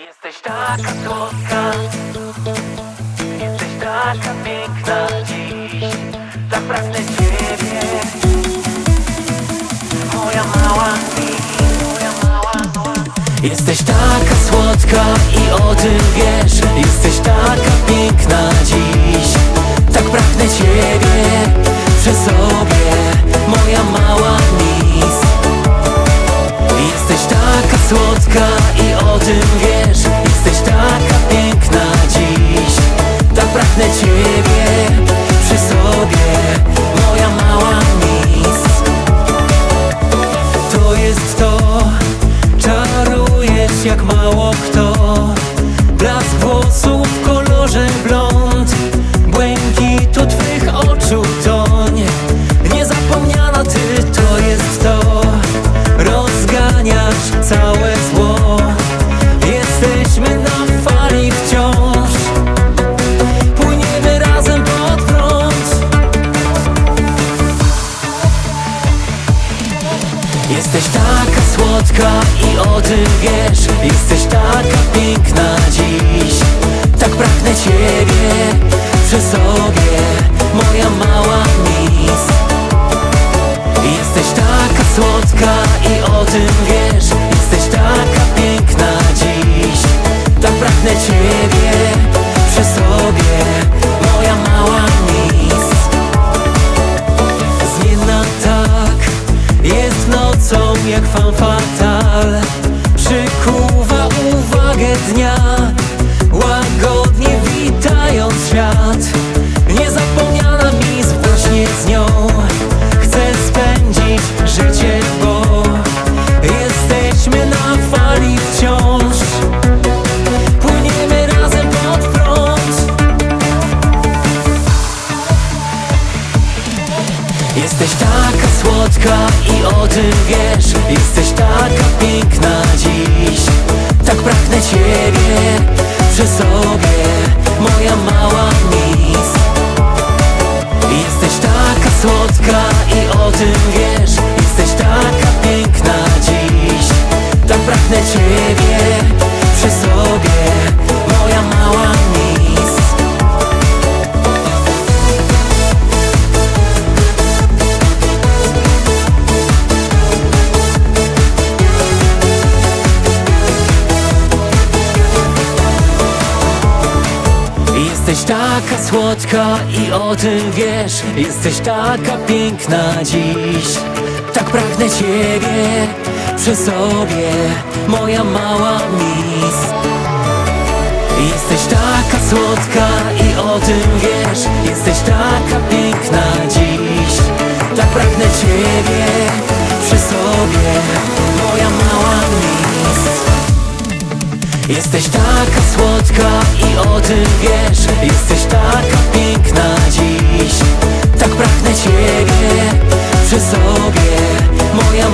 Jesteś taka słodka. Jesteś taka piękna dziś. Tak pragnę Ciebie. Moja mała mi Moja mała, Jesteś taka słodka i o tym wiesz. Jesteś taka piękna dziś. Tak pragnę Ciebie przy sobie Moja mała mis Jesteś taka słodka o tym wiesz. Jesteś taka piękna dziś. Tak pragnę Ciebie przy sobie. Moja mała mis To jest to. Czarujesz jak mało kto Jesteś taka słodka i o tym wiesz. Jesteś taka piękna dziś. Tak pragnę Ciebie przy sobie Moja mała mis Jesteś taka słodka i o tym wiesz Jesteś taka słodka i o tym wiesz. Jesteś taka piękna dziś. Tak pragnę Ciebie przy sobie Moja mała mis Jesteś taka słodka i o tym wiesz. Jesteś taka piękna dziś. Tak pragnę Ciebie przy sobie taka słodka i o tym wiesz. Jesteś taka piękna dziś. Tak pragnę Ciebie przy sobie Moja mała mis Jesteś taka słodka i o tym wiesz. Jesteś taka Jesteś taka słodka i o tym wiesz. Jesteś taka piękna dziś. Tak pragnę Ciebie przy sobie. Moja